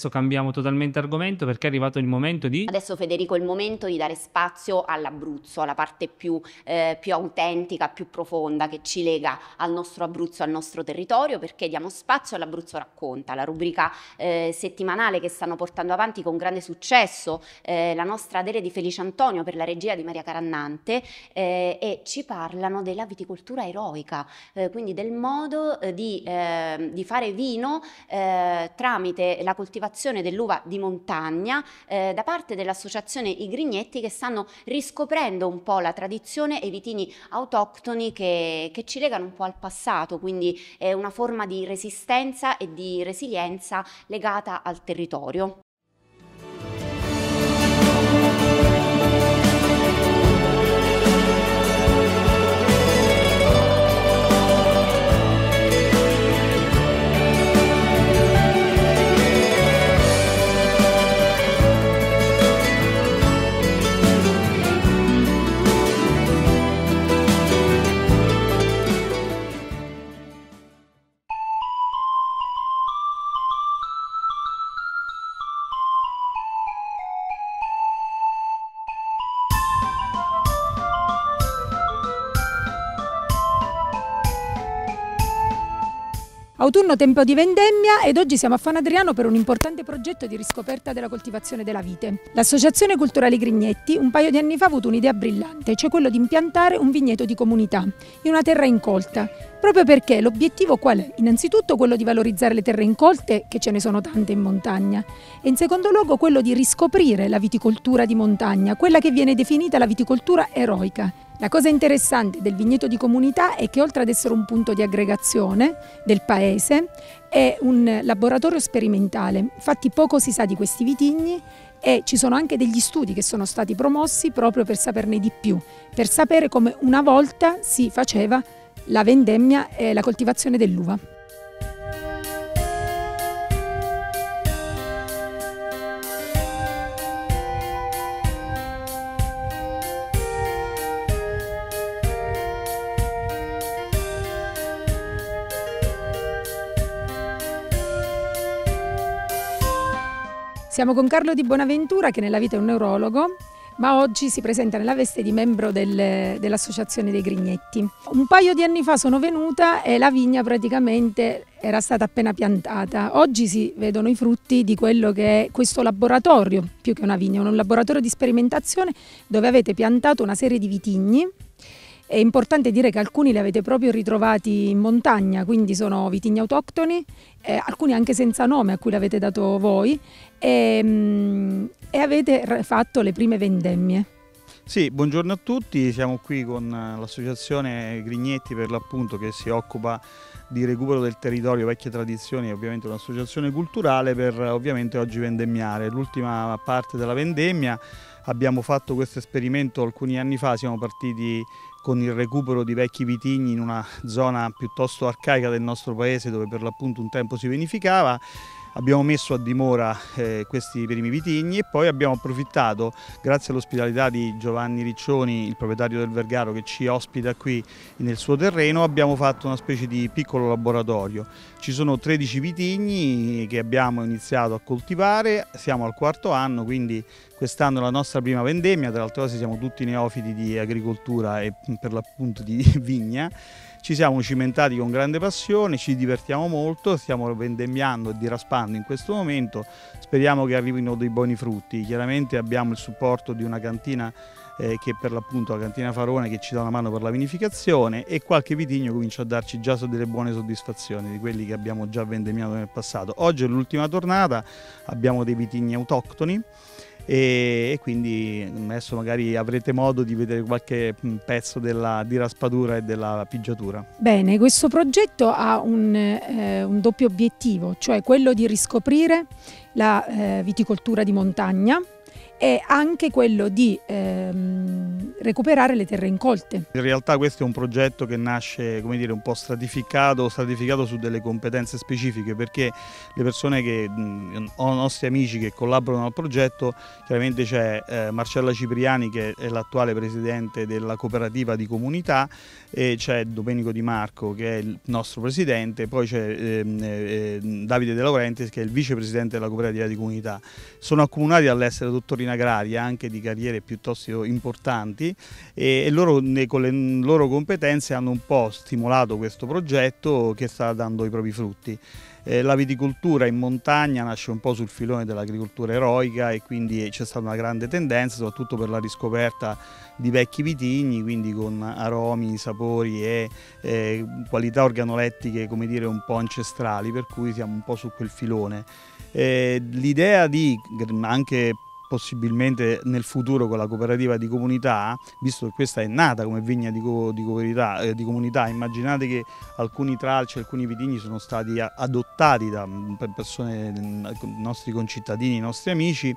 adesso cambiamo totalmente argomento perché è arrivato il momento di... Adesso Federico è il momento di dare spazio all'Abruzzo, alla parte più, eh, più autentica, più profonda che ci lega al nostro Abruzzo, al nostro territorio, perché diamo spazio all'Abruzzo Racconta, la rubrica eh, settimanale che stanno portando avanti con grande successo eh, la nostra Adele di Felice Antonio per la regia di Maria Carannante eh, e ci parlano della viticoltura eroica, eh, quindi del modo eh, di, di, fare vino tramite la coltivazione dell'uva di montagna da parte dell'associazione I Grignetti che stanno riscoprendo un po' la tradizione e i vitini autoctoni che, che ci legano un po' al passato, quindi è una forma di resistenza e di resilienza legata al territorio. Autunno tempo di vendemmia ed oggi siamo a Fanadriano per un importante progetto di riscoperta della coltivazione della vite. L'Associazione Culturali Grignetti un paio di anni fa ha avuto un'idea brillante, cioè quello di impiantare un vigneto di comunità in una terra incolta, proprio perché l'obiettivo qual è? Innanzitutto quello di valorizzare le terre incolte, che ce ne sono tante in montagna, e in secondo luogo quello di riscoprire la viticoltura di montagna, quella che viene definita la viticoltura eroica, la cosa interessante del vigneto di comunità è che oltre ad essere un punto di aggregazione del paese, è un laboratorio sperimentale. Infatti poco si sa di questi vitigni e ci sono anche degli studi che sono stati promossi proprio per saperne di più, per sapere come una volta si faceva la vendemmia e la coltivazione dell'uva. Siamo con Carlo Di Bonaventura che nella vita è un neurologo ma oggi si presenta nella veste di membro del, dell'Associazione dei Grignetti. Un paio di anni fa sono venuta e la vigna praticamente era stata appena piantata. Oggi si vedono i frutti di quello che è questo laboratorio, più che una vigna, un laboratorio di sperimentazione dove avete piantato una serie di vitigni è importante dire che alcuni li avete proprio ritrovati in montagna, quindi sono vitigni autoctoni, eh, alcuni anche senza nome a cui l'avete dato voi e, mm, e avete fatto le prime vendemmie. Sì, buongiorno a tutti, siamo qui con l'associazione Grignetti per l'appunto che si occupa di recupero del territorio, vecchie tradizioni, ovviamente un'associazione culturale per ovviamente oggi vendemmiare. L'ultima parte della vendemmia abbiamo fatto questo esperimento alcuni anni fa, siamo partiti con il recupero di vecchi vitigni in una zona piuttosto arcaica del nostro paese dove per l'appunto un tempo si vinificava abbiamo messo a dimora eh, questi primi vitigni e poi abbiamo approfittato, grazie all'ospitalità di Giovanni Riccioni, il proprietario del Vergaro che ci ospita qui nel suo terreno, abbiamo fatto una specie di piccolo laboratorio. Ci sono 13 vitigni che abbiamo iniziato a coltivare, siamo al quarto anno, quindi quest'anno è la nostra prima vendemmia, tra l'altro siamo tutti neofiti di agricoltura e per l'appunto di vigna. Ci siamo cimentati con grande passione, ci divertiamo molto, stiamo vendemmiando e diraspando in questo momento, speriamo che arrivino dei buoni frutti. Chiaramente abbiamo il supporto di una cantina eh, che per l'appunto la cantina Farone che ci dà una mano per la vinificazione e qualche vitigno comincia a darci già delle buone soddisfazioni di quelli che abbiamo già vendemmiato nel passato. Oggi è l'ultima tornata, abbiamo dei vitigni autoctoni e, quindi adesso magari avrete modo di vedere qualche mm, pezzo della diraspatura e della pigiatura. Bene, questo progetto ha un, eh, un doppio obiettivo, cioè quello di riscoprire la eh, viticoltura di montagna è anche quello di ehm, recuperare le terre incolte. In realtà questo è un progetto che nasce dire, un po' stratificato, stratificato su delle competenze specifiche perché le persone che ho nostri amici che collaborano al progetto, chiaramente c'è eh, Marcella Cipriani che è l'attuale presidente della cooperativa di comunità e c'è Domenico Di Marco che è il nostro presidente, poi c'è eh, eh, Davide De Laurentiis che è il vicepresidente della cooperativa di comunità. Sono accomunati all'essere dottorina agraria anche di carriere piuttosto importanti e, e loro con le loro competenze hanno un po' stimolato questo progetto che sta dando i propri frutti. Eh, la viticoltura in montagna nasce un po' sul filone dell'agricoltura eroica e quindi c'è stata una grande tendenza, soprattutto per la riscoperta di vecchi vitigni, quindi con aromi, sapori e eh, qualità organolettiche come dire un po' ancestrali, per cui siamo un po' su quel filone. Eh, l'idea di anche possibilmente nel futuro con la cooperativa di comunità, visto che questa è nata come vigna di, co di, eh, di comunità, immaginate che alcuni tralci, alcuni vitigni sono stati adottati da persone, nostri concittadini, nostri amici,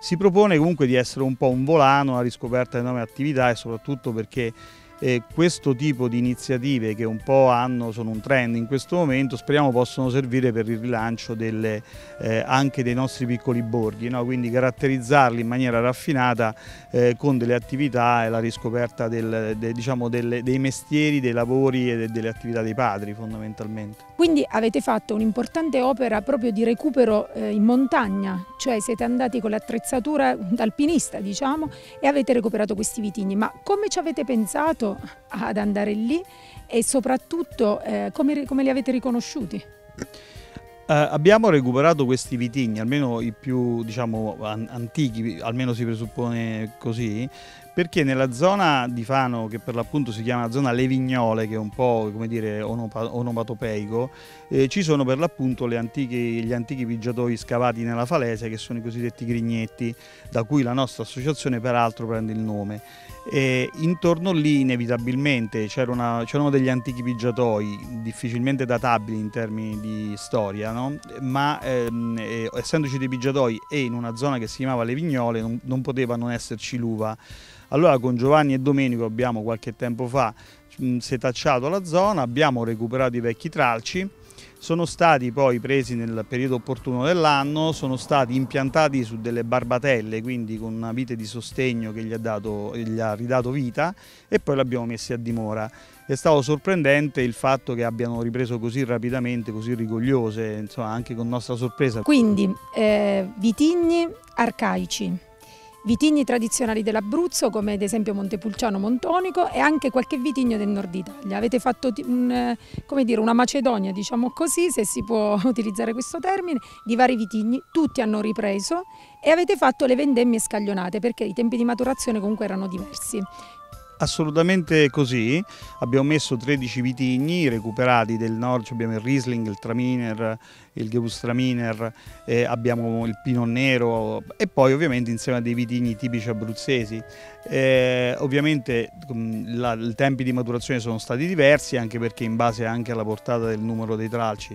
si propone comunque di essere un po' un volano alla riscoperta di nuove attività e soprattutto perché eh, questo tipo di iniziative che un po' hanno, sono un trend in questo momento, speriamo possano servire per il rilancio delle, eh, anche dei nostri piccoli borghi, no? quindi caratterizzarli in maniera raffinata eh, con delle attività e la riscoperta del, de, diciamo delle, dei mestieri, dei lavori e de, delle attività dei padri fondamentalmente. Quindi avete fatto un'importante opera proprio di recupero eh, in montagna, cioè siete andati con l'attrezzatura alpinista diciamo e avete recuperato questi vitigni, ma come ci avete pensato? Aiutato ad andare lì e soprattutto eh, come, come li avete riconosciuti? Uh, abbiamo recuperato questi vitigni, almeno i più diciamo, an antichi, almeno si presuppone così, perché nella zona di Fano, che per l'appunto si chiama zona Levignole, che è un po' come dire onomatopeico, eh, ci sono per l'appunto gli antichi viaggiatori scavati nella falese, che sono i cosiddetti grignetti, da cui la nostra associazione peraltro prende il nome. E intorno lì inevitabilmente c'erano degli antichi pigiatoi difficilmente databili in termini di storia, no? ma ehm, eh, essendoci dei pigiatoi e in una zona che si chiamava Le Vignole non, non poteva non esserci l'uva. Allora con Giovanni e Domenico abbiamo qualche tempo fa mh, setacciato la zona, abbiamo recuperato i vecchi tralci sono stati poi presi nel periodo opportuno dell'anno, sono stati impiantati su delle barbatelle, quindi con una vite di sostegno che gli ha, dato, gli ha ridato vita e poi li abbiamo messi a dimora. È stato sorprendente il fatto che abbiano ripreso così rapidamente, così rigogliose, insomma anche con nostra sorpresa. Quindi eh, vitigni arcaici, vitigni tradizionali dell'Abruzzo come ad esempio Montepulciano Montonico e anche qualche vitigno del nord Italia. Avete fatto un, dire, una macedonia, diciamo così, se si può utilizzare questo termine, di vari vitigni, tutti hanno ripreso e avete fatto le vendemmie scaglionate perché i tempi di maturazione comunque erano diversi. Assolutamente così, abbiamo messo 13 vitigni recuperati del nord, abbiamo il Riesling, il Traminer, il Gewürztraminer, eh, abbiamo il Pinot Nero e poi ovviamente insieme a dei vitigni tipici abruzzesi. Eh, ovviamente la, i tempi di maturazione sono stati diversi anche perché in base anche alla portata del numero dei tralci.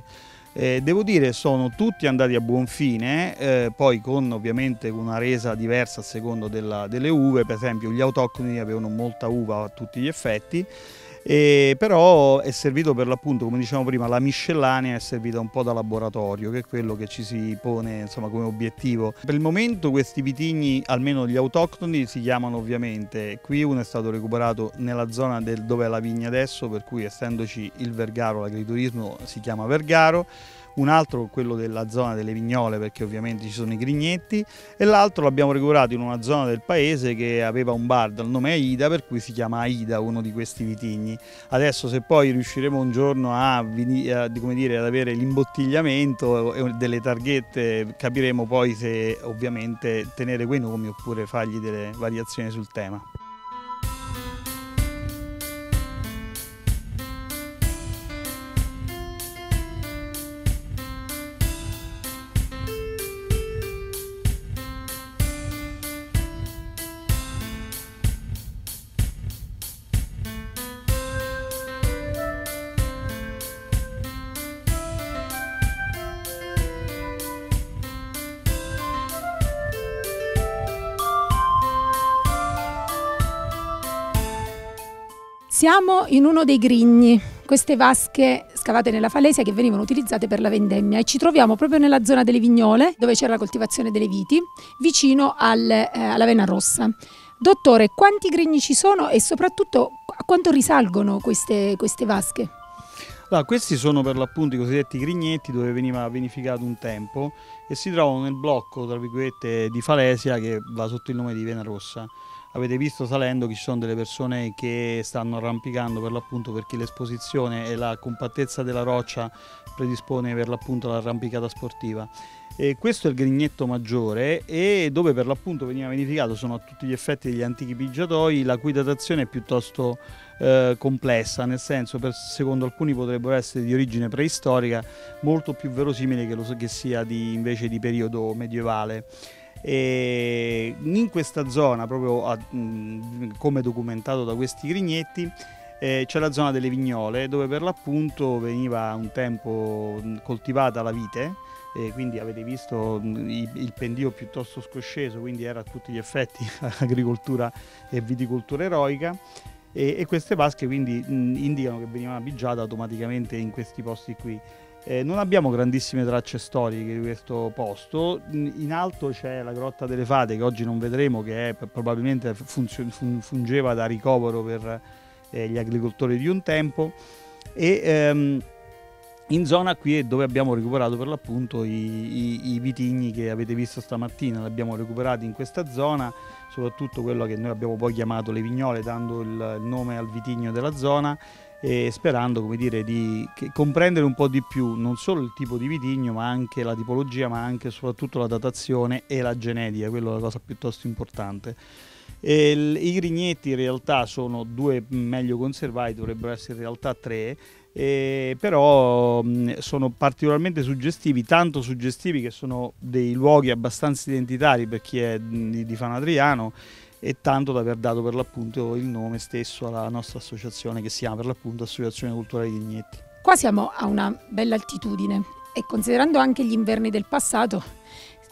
Eh, devo dire sono tutti andati a buon fine, eh, poi con ovviamente una resa diversa a secondo della, delle uve, per esempio gli autoctoni avevano molta uva a tutti gli effetti, e però è servito per l'appunto, come dicevamo prima, la miscellanea è servita un po' da laboratorio, che è quello che ci si pone insomma, come obiettivo. Per il momento questi vitigni, almeno gli autoctoni, si chiamano ovviamente, qui uno è stato recuperato nella zona del, dove è la vigna adesso, per cui essendoci il Vergaro, l'agriturismo si chiama Vergaro, un altro quello della zona delle vignole perché ovviamente ci sono i grignetti e l'altro l'abbiamo recuperato in una zona del paese che aveva un bar dal nome Aida per cui si chiama Aida uno di questi vitigni. Adesso se poi riusciremo un giorno a dire, ad avere l'imbottigliamento delle targhette capiremo poi se ovviamente tenere quei nomi oppure fargli delle variazioni sul tema. Siamo in uno dei grigni, queste vasche scavate nella falesia che venivano utilizzate per la vendemmia e ci troviamo proprio nella zona delle vignole dove c'era la coltivazione delle viti, vicino al, eh, all'avena rossa. Dottore, quanti grigni ci sono e soprattutto a quanto risalgono queste, queste vasche? Allora, questi sono per l'appunto i cosiddetti grignetti dove veniva vinificato un tempo e si trovano nel blocco tra virgolette di Falesia che va sotto il nome di Vena Rossa avete visto salendo che ci sono delle persone che stanno arrampicando per l'appunto perché l'esposizione e la compattezza della roccia predispone per l'appunto all'arrampicata sportiva. E questo è il grignetto maggiore e dove per l'appunto veniva verificato sono a tutti gli effetti degli antichi pigiatoi, la cui datazione è piuttosto eh, complessa, nel senso per, secondo alcuni potrebbero essere di origine preistorica, molto più verosimile che, lo, che sia di, invece di periodo medievale. E in questa zona, proprio a, come documentato da questi grignetti, eh, c'è la zona delle vignole dove per l'appunto veniva un tempo coltivata la vite e quindi avete visto il, pendio piuttosto scosceso, quindi era a tutti gli effetti agricoltura e viticoltura eroica e, e queste vasche quindi indicano che venivano abbigiate automaticamente in questi posti qui. Eh, non abbiamo grandissime tracce storiche di questo posto, in alto c'è la Grotta delle Fate che oggi non vedremo, che è, probabilmente fungeva da ricovero per eh, gli agricoltori di un tempo. E ehm, in zona qui è dove abbiamo recuperato per l'appunto i, i, i, vitigni che avete visto stamattina, li abbiamo recuperati in questa zona, soprattutto quello che noi abbiamo poi chiamato le vignole, dando il, il nome al vitigno della zona e sperando come dire, di comprendere un po' di più non solo il tipo di vitigno ma anche la tipologia ma anche e soprattutto la datazione e la genetica, quello è la cosa piuttosto importante. E I grignetti in realtà sono due meglio conservati, dovrebbero essere in realtà tre, eh, però sono particolarmente suggestivi, tanto suggestivi che sono dei luoghi abbastanza identitari per chi è di, di Fanadriano e tanto da aver dato per l'appunto il nome stesso alla nostra associazione che si chiama per l'appunto Associazione Culturale Dignetti. Qua siamo a una bella altitudine e considerando anche gli inverni del passato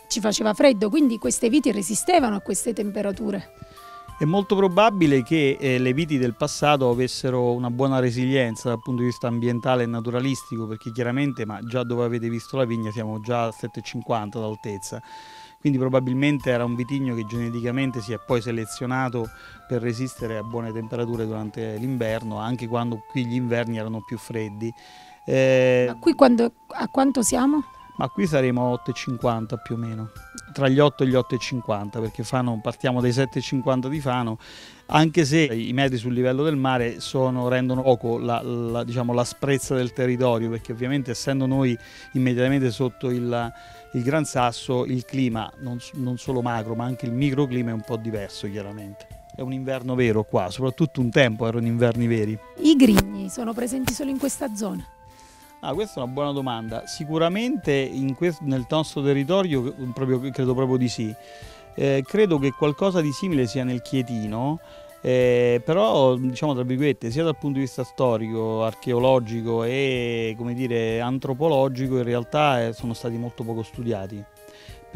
ci faceva freddo, quindi queste viti resistevano a queste temperature. È molto probabile che eh, le viti del passato avessero una buona resilienza dal punto di vista ambientale e naturalistico, perché chiaramente, ma già dove avete visto la vigna siamo già a 7,50 d'altezza quindi probabilmente era un vitigno che geneticamente si è poi selezionato per resistere a buone temperature durante l'inverno, anche quando qui gli inverni erano più freddi. Eh, Ma qui quando, a quanto siamo? Ma qui saremo a 8,50 più o meno, tra gli 8 e gli 8,50 perché Fano, partiamo dai 7,50 di Fano, anche se i metri sul livello del mare sono, rendono poco la, la, diciamo, l'asprezza del territorio perché ovviamente essendo noi immediatamente sotto il, il Gran Sasso il clima, non, non solo macro ma anche il microclima è un po' diverso chiaramente. È un inverno vero qua, soprattutto un tempo erano inverni veri. I grigni sono presenti solo in questa zona? Ah, questa è una buona domanda. Sicuramente questo, nel nostro territorio proprio, credo proprio di sì. Eh, credo che qualcosa di simile sia nel Chietino, eh, però diciamo tra virgolette sia dal punto di vista storico, archeologico e come dire antropologico in realtà eh, sono stati molto poco studiati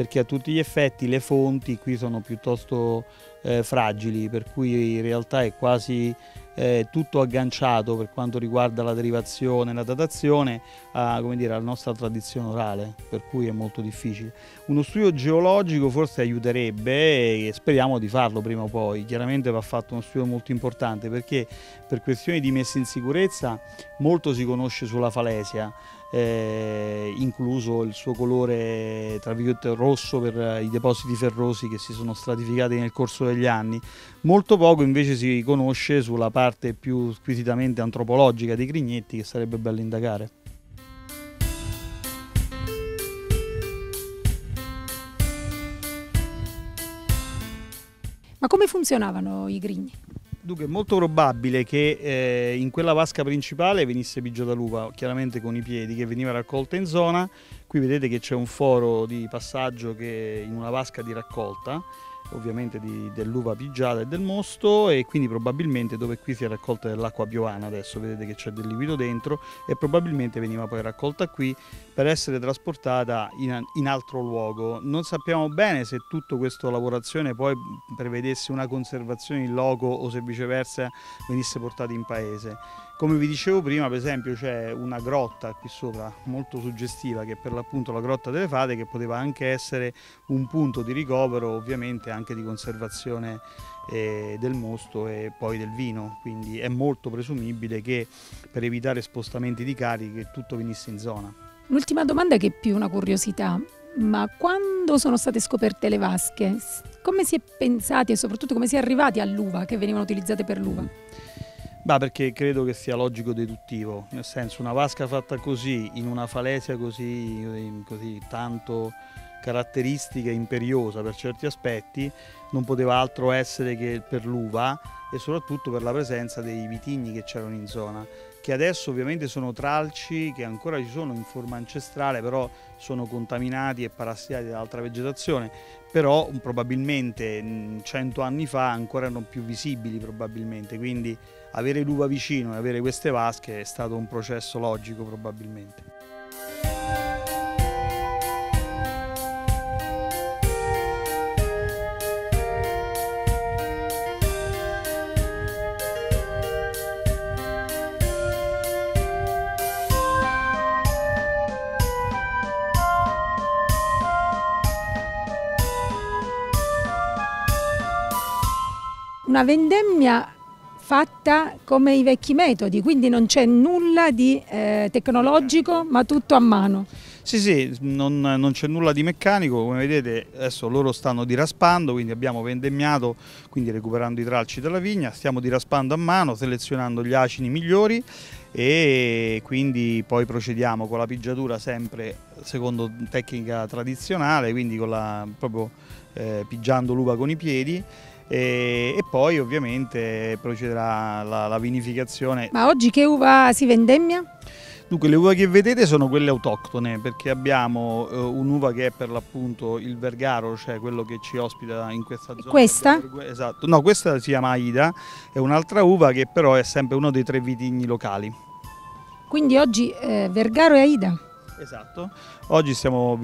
perché a tutti gli effetti le fonti qui sono piuttosto eh, fragili per cui in realtà è quasi eh, tutto agganciato per quanto riguarda la derivazione e la datazione a, dire, alla nostra tradizione orale, per cui è molto difficile. Uno studio geologico forse aiuterebbe e speriamo di farlo prima o poi, chiaramente va fatto uno studio molto importante perché per questioni di messa in sicurezza molto si conosce sulla falesia, eh, incluso il suo colore tra virgolette rosso per i depositi ferrosi che si sono stratificati nel corso degli anni. Molto poco invece si conosce sulla parte più squisitamente antropologica dei Grignetti che sarebbe bello indagare. Ma come funzionavano i grigni? Dunque è molto probabile che eh, in quella vasca principale venisse pigiata l'uva, chiaramente con i piedi, che veniva raccolta in zona. Qui vedete che c'è un foro di passaggio che in una vasca di raccolta ovviamente di, dell'uva pigiata e del mosto e quindi probabilmente dove qui si è raccolta dell'acqua piovana, adesso vedete che c'è del liquido dentro e probabilmente veniva poi raccolta qui per essere trasportata in, in altro luogo. Non sappiamo bene se tutta questa lavorazione poi prevedesse una conservazione in loco o se viceversa venisse portata in paese. Come vi dicevo prima, per esempio, c'è una grotta qui sopra molto suggestiva che è per l'appunto la grotta delle fate che poteva anche essere un punto di ricovero, ovviamente anche di conservazione eh, del mosto e poi del vino, quindi è molto presumibile che per evitare spostamenti di cariche tutto venisse in zona. L'ultima domanda che è più una curiosità, ma quando sono state scoperte le vasche, come si è pensati e soprattutto come si è arrivati all'uva che venivano utilizzate per l'uva? Bah, perché credo che sia logico deduttivo, nel senso una vasca fatta così, in una falesia così, così tanto caratteristica e imperiosa per certi aspetti, non poteva altro essere che per l'uva e soprattutto per la presenza dei vitigni che c'erano in zona, che adesso ovviamente sono tralci che ancora ci sono in forma ancestrale, però sono contaminati e parassitati da altra vegetazione, però probabilmente 100 anni fa ancora erano più visibili probabilmente, quindi avere l'uva vicino e avere queste vasche è stato un processo logico probabilmente. Una vendemmia fatta come i vecchi metodi, quindi non c'è nulla di eh, tecnologico ma tutto a mano. Sì, sì, non, non c'è nulla di meccanico, come vedete adesso loro stanno diraspando, quindi abbiamo vendemmiato, quindi recuperando i tralci della vigna, stiamo diraspando a mano, selezionando gli acini migliori e quindi poi procediamo con la pigiatura sempre secondo tecnica tradizionale, quindi la, proprio eh, pigiando l'uva con i piedi e, e poi ovviamente procederà la, la vinificazione. Ma oggi che uva si vendemmia? Dunque le uva che vedete sono quelle autoctone perché abbiamo uh, un'uva che è per l'appunto il Vergaro, cioè quello che ci ospita in questa zona. Questa? Esatto, no questa si chiama Aida, è un'altra uva che però è sempre uno dei tre vitigni locali. Quindi oggi eh, Vergaro e Aida? Esatto, oggi stiamo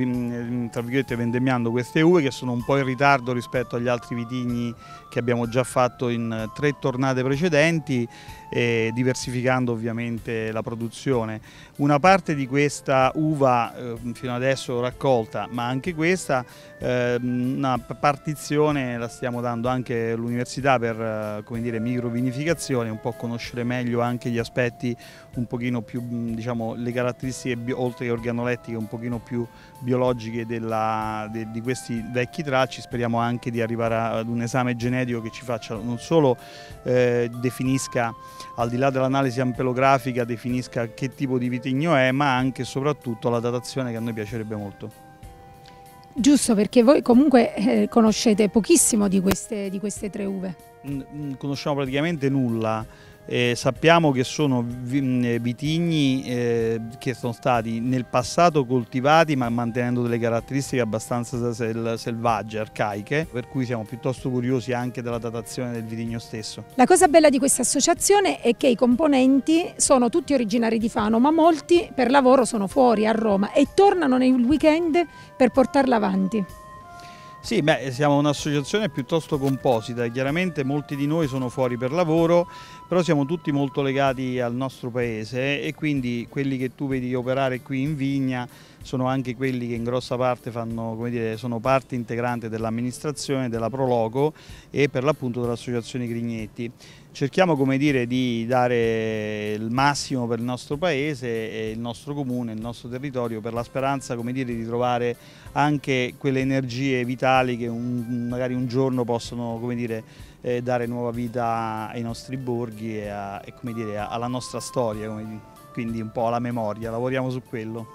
tra virgolette vendemmiando queste uve che sono un po' in ritardo rispetto agli altri vitigni che abbiamo già fatto in tre tornate precedenti e diversificando ovviamente la produzione. Una parte di questa uva eh, fino adesso raccolta, ma anche questa, eh, una partizione la stiamo dando anche all'università per eh, come dire, microvinificazione, un po' conoscere meglio anche gli aspetti un pochino più, diciamo, le caratteristiche oltre che organolettiche un pochino più biologiche della, de, di questi vecchi tracci, speriamo anche di arrivare ad un esame genetico che ci faccia non solo eh, definisca al di là dell'analisi ampelografica definisca che tipo di vitigno è, ma anche e soprattutto la datazione che a noi piacerebbe molto. Giusto, perché voi comunque eh, conoscete pochissimo di queste, di queste tre uve. Non conosciamo praticamente nulla. Eh, sappiamo che sono eh, vitigni eh, che sono stati nel passato coltivati ma mantenendo delle caratteristiche abbastanza sel selvagge, arcaiche, per cui siamo piuttosto curiosi anche della datazione del vitigno stesso. La cosa bella di questa associazione è che i componenti sono tutti originari di Fano, ma molti per lavoro sono fuori a Roma e tornano nel weekend per portarla avanti. Sì, beh, siamo un'associazione piuttosto composita, chiaramente molti di noi sono fuori per lavoro, però siamo tutti molto legati al nostro paese e quindi quelli che tu vedi operare qui in Vigna sono anche quelli che in grossa parte fanno, dire, sono parte integrante dell'amministrazione, della Proloco e per l'appunto dell'associazione Grignetti. Cerchiamo come dire, di dare il massimo per il nostro paese il nostro comune, il nostro territorio, per la speranza come dire, di trovare anche quelle energie vitali che un, magari un giorno possono come dire, eh, dare nuova vita ai nostri borghi e, a, e dire, alla nostra storia, quindi un po' alla memoria, lavoriamo su quello.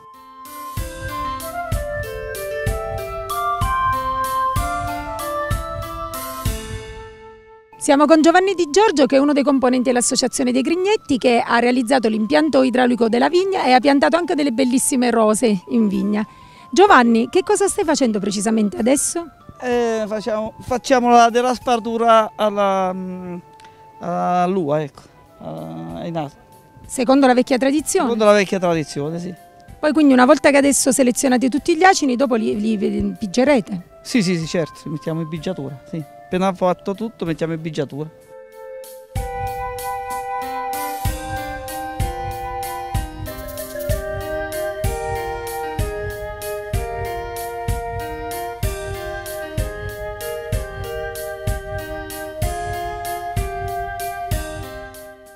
Siamo con Giovanni Di Giorgio che è uno dei componenti dell'Associazione dei Grignetti che ha realizzato l'impianto idraulico della vigna e ha piantato anche delle bellissime rose in vigna. Giovanni, che cosa stai facendo precisamente adesso? Eh, facciamo, facciamo la della spartura alla, mm, ecco, ai nasi. Secondo la vecchia tradizione? Secondo la vecchia tradizione, sì. Poi quindi una volta che adesso selezionate tutti gli acini, dopo li, li pigerete? Sì, sì, sì, certo, mettiamo in bigiatura, sì. Appena fatto tutto mettiamo in bigiatura.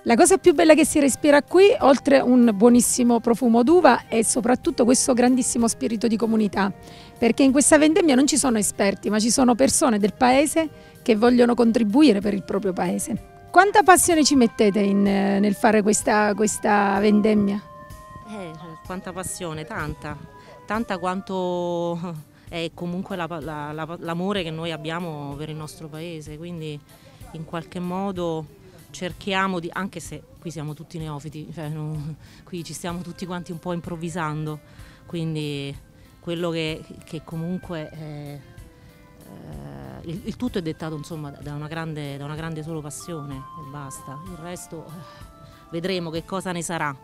La cosa più bella che si respira qui, oltre un buonissimo profumo d'uva, è soprattutto questo grandissimo spirito di comunità, perché in questa vendemmia non ci sono esperti, ma ci sono persone del paese che vogliono contribuire per il proprio paese. Quanta passione ci mettete in, nel fare questa, questa vendemmia? Eh, quanta passione, tanta, tanta quanto è comunque la, la, la, l'amore che noi abbiamo per il nostro paese, quindi in qualche modo cerchiamo di, anche se qui siamo tutti neofiti, cioè, no, qui ci stiamo tutti quanti un po' improvvisando, quindi quello che, che comunque è, eh, il, il, tutto è dettato insomma, da, una grande, da una grande solo passione e basta, il resto eh, vedremo che cosa ne sarà.